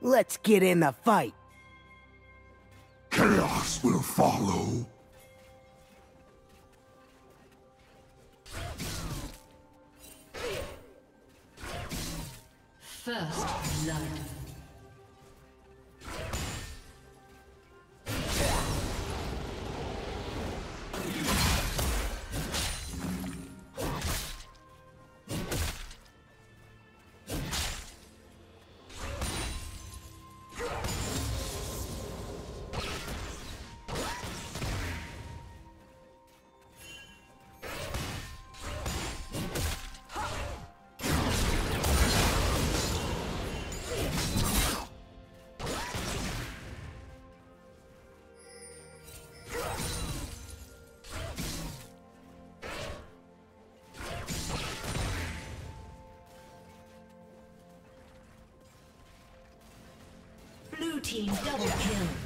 Let's get in the fight. Chaos will follow. First blood. Team double kill.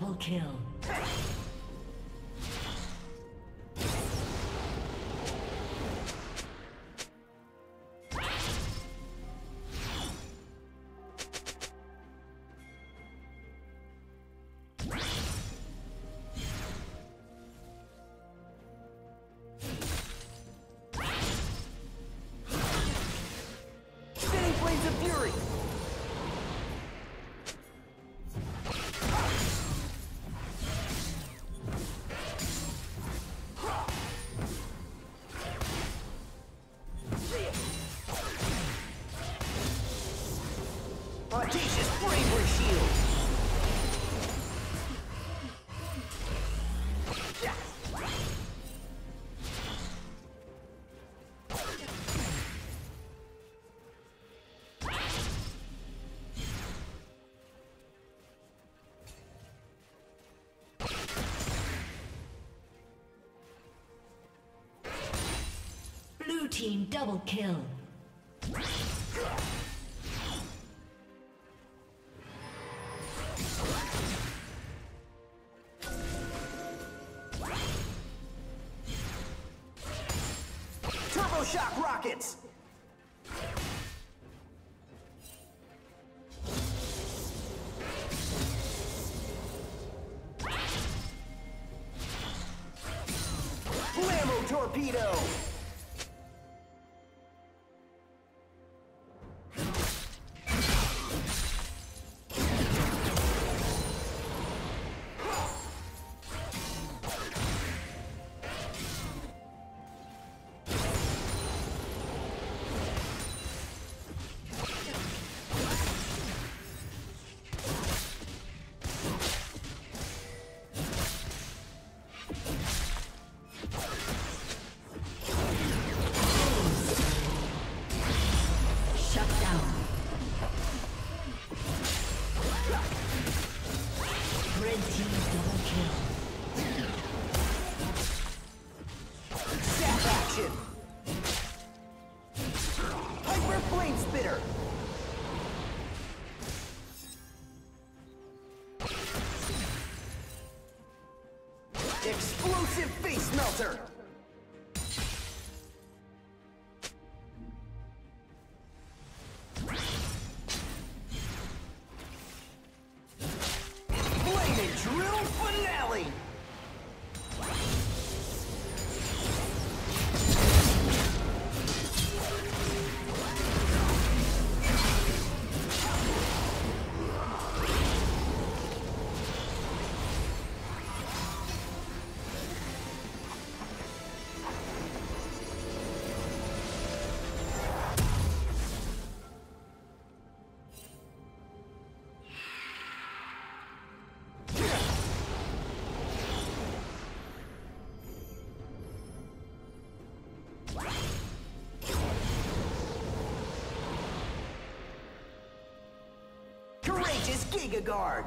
Double kill. Team double kill. Turbo Shock Rockets! Torpedo! Giga Guard.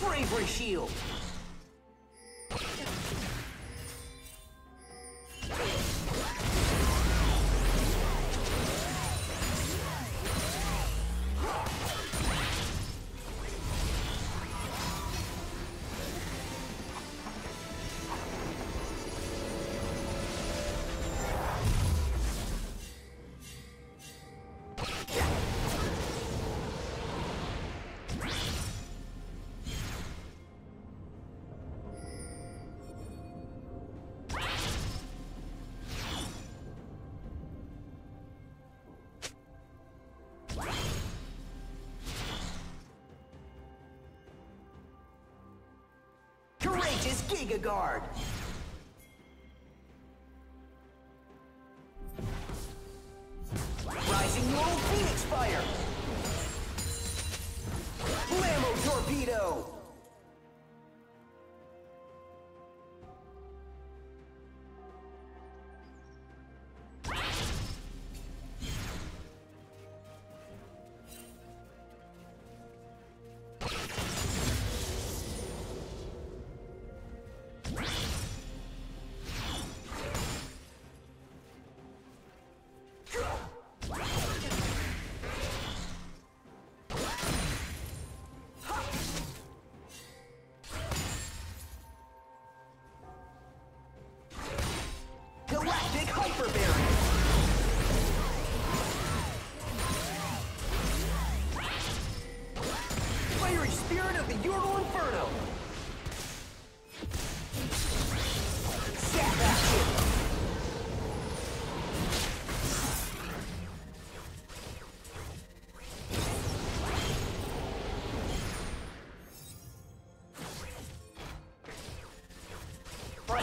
Bravery Shield! is Giga Guard.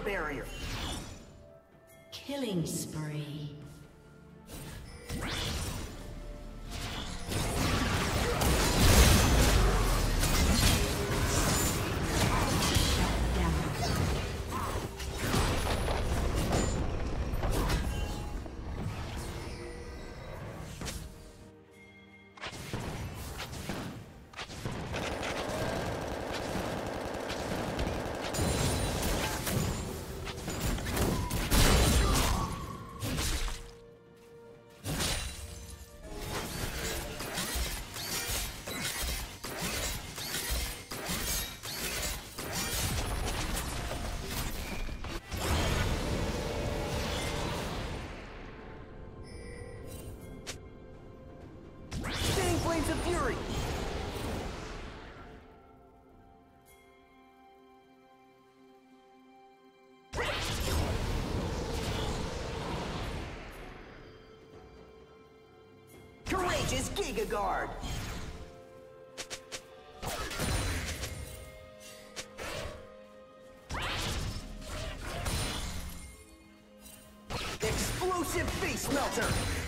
barrier. Killing spree. launches Giga Guard. Explosive Face Melter.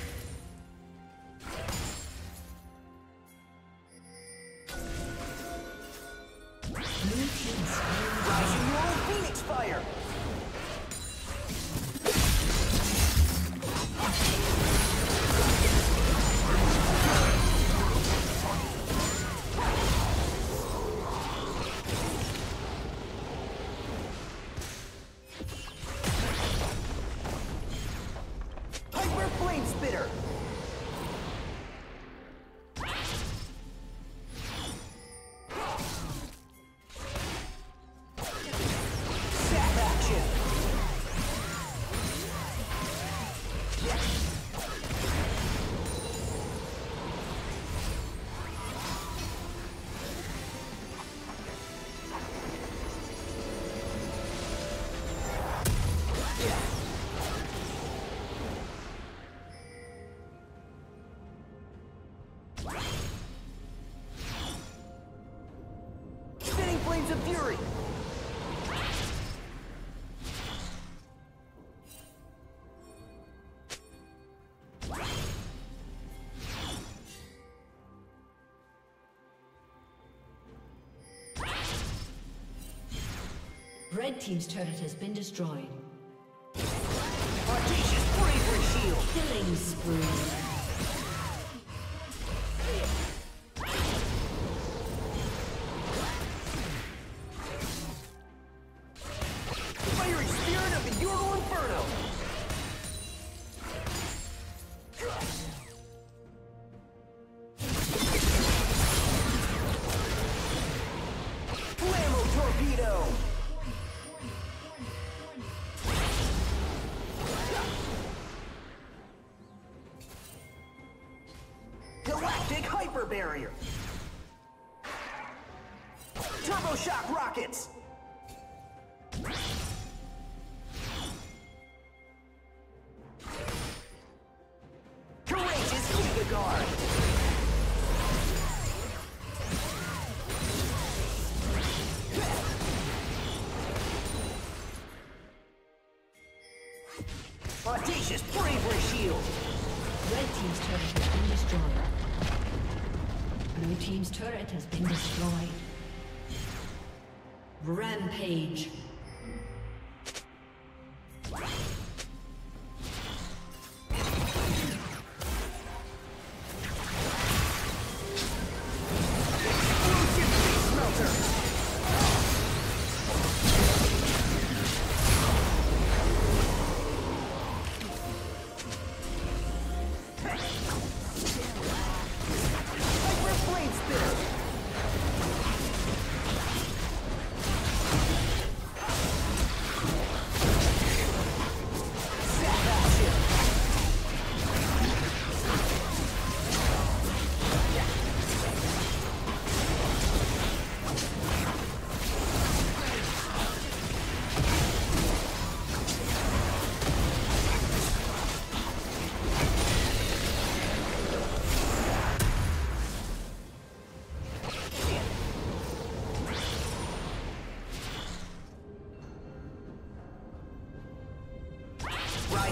Red Team's turret has been destroyed. Audacious bravery shield! Killing spree. Turbo shock rockets! Rampage.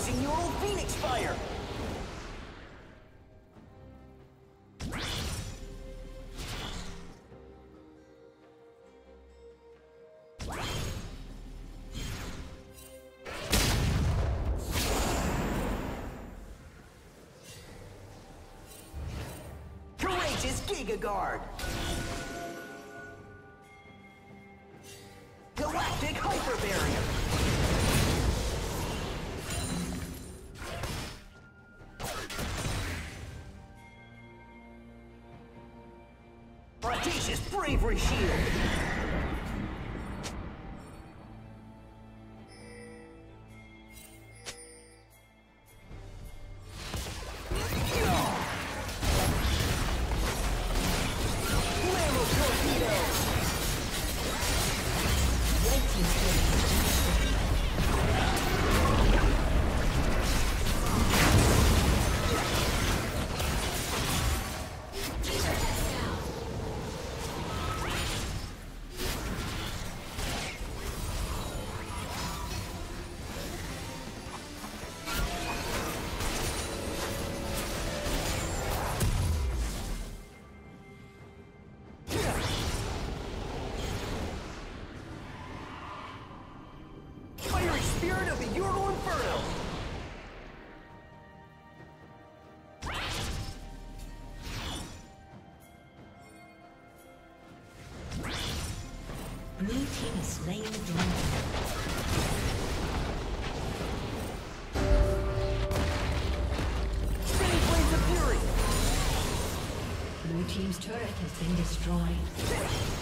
neutralizing your old Phoenix Fire! Righteous Bravery Shield! Slain the dragon. Spinning Flames of Fury! Blue team's turret has been destroyed.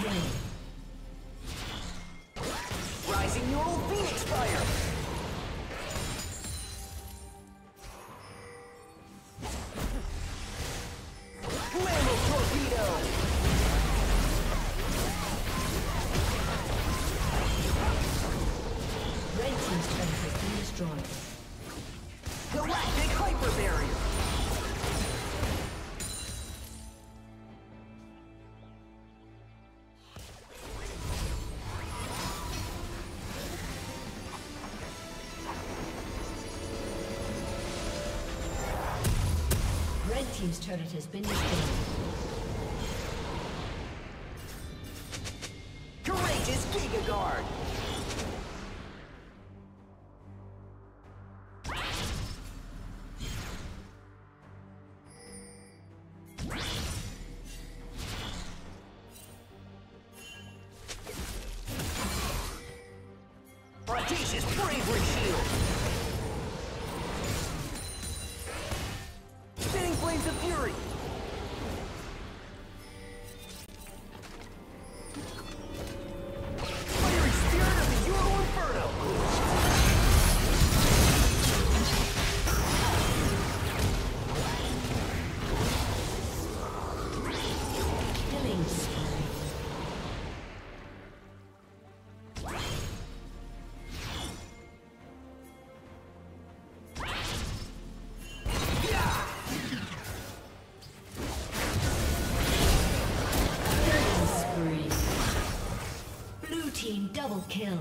Double team's turret has been destroyed. Courageous Giga Guard! Bravery Shield! team double kill.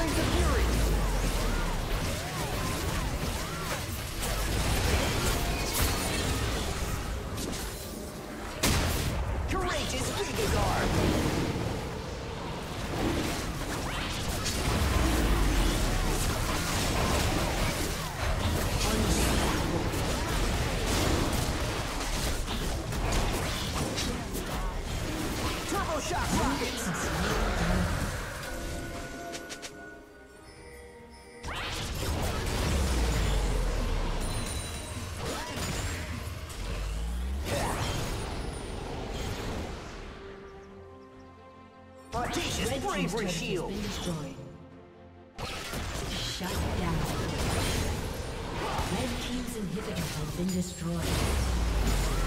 Audacious bravery shield! Shut down. Red Team's inhibitor has been destroyed.